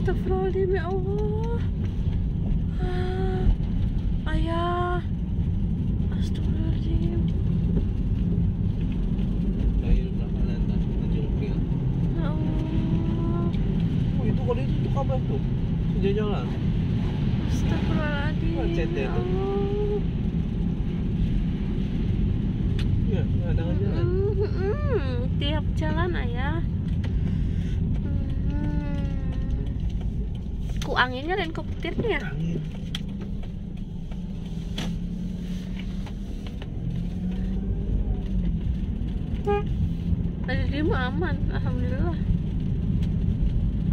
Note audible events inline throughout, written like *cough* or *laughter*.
Astagfirullahaladzim ya Allah. Ah, ayah. Astagfirullahaladzim. Ya Allah. Oh itu kalau itu tuh kabar tuh. Sejajaran. Astagfirullahaladzim. Macet ya Ya. Allah. Ya, ada jalan. Hmm, tiap jalan ayah. Hmm. Ku anginnya dan ku petirnya. Angin. Tadi dia mah aman, alhamdulillah.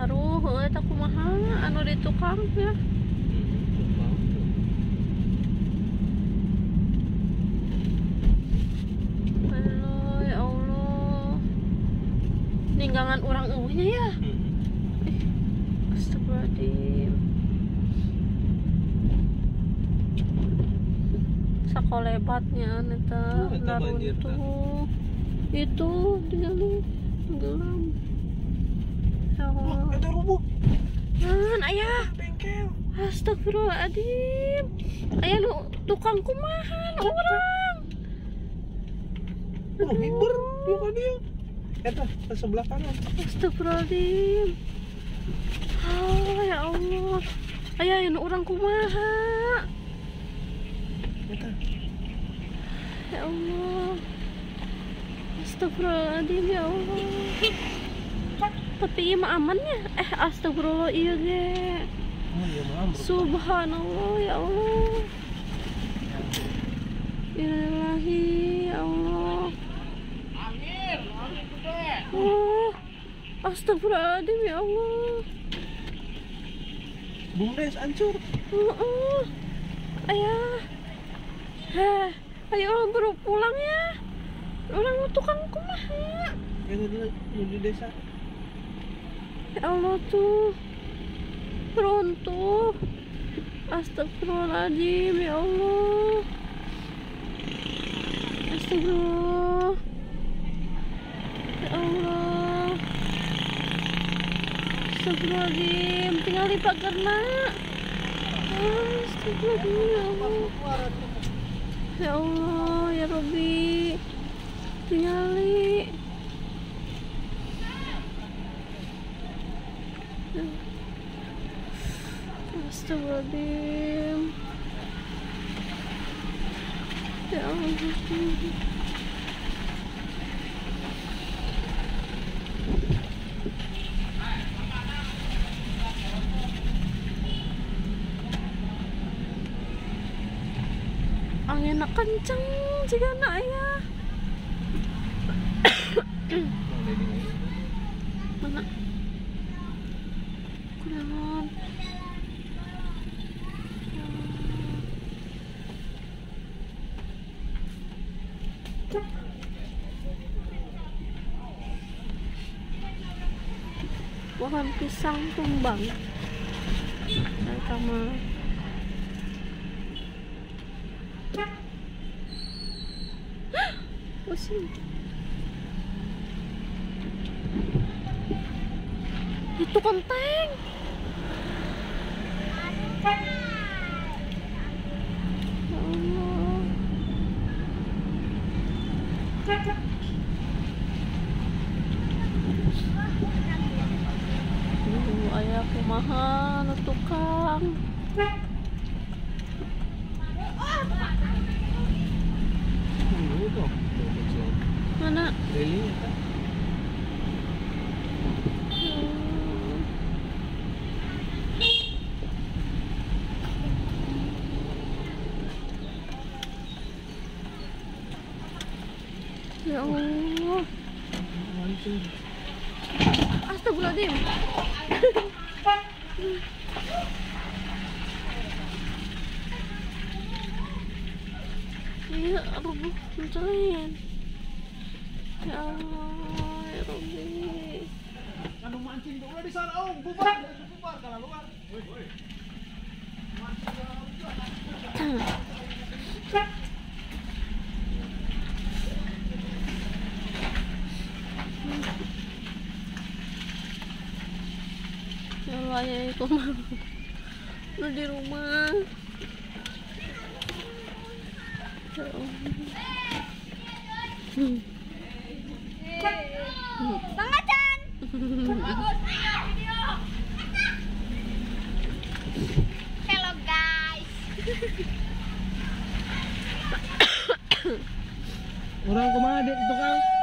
Haruh, tak kumaha anu di tukang ya. Hmm. Halo, ya Allah. Ninggangan orang eueuhnya ya. Astagfirullahaladzim. Sakolebatnya neta naruntuh. Itu tinggal gelam. Ya Allah. ada rubuh. Nan, ayah. Bengkel. Astagfirullahaladzim. Ayah lu tukang kumahan orang. Oh, hiber. Dia kan dia. Eta, ke sebelah kanan. Astagfirullahaladzim. Oh, ya Allah. Ayah ini orang kumaha. Ya Allah. Astagfirullahaladzim ya Allah. Tapi iya mah aman ya? Eh astagfirullah iya ge. Oh, iya. Subhanallah ya Allah. Ilahi ya Allah. Oh, astagfirullahaladzim ya Allah. Bumdes hancur. Oh, ayah. Heh, ayo orang baru pulang ya. Orang tukang kumaha. Yang di desa. Ya Allah tuh Runtuh Astagfirullahaladzim Ya Allah Astagfirullah Ya Allah Astagfirullahaladzim. Tinggal di pagar nak Astagfirullahaladzim. Ya Allah Ya Ya Rabbi. Tinggali. Astagfirullahaladzim. Ya Allah 방에 kencang 깜짝 지가 나야. mana? Kurangan. Pohon pisang tumbang. Dari kamar. *gasps* pusing. Itu kenteng. Ya Allah. Aduh, ayah kumaha nu tukang. Dulu tuh. Tuh, kecil. Mana? Lili eta. Hmm. Ya Allah. Astagfirullahaladzim. Iya, rubuh mencelin. Ya Allah, ya Rabbi. Anu mancing tuh udah di sana, oh, bubar, bubar kalau luar. Ya Allah, *clears throat* kayaknya itu mah lu di rumah. Hmm. Bang Acan. Hello guys. Orang kumaha di tukang?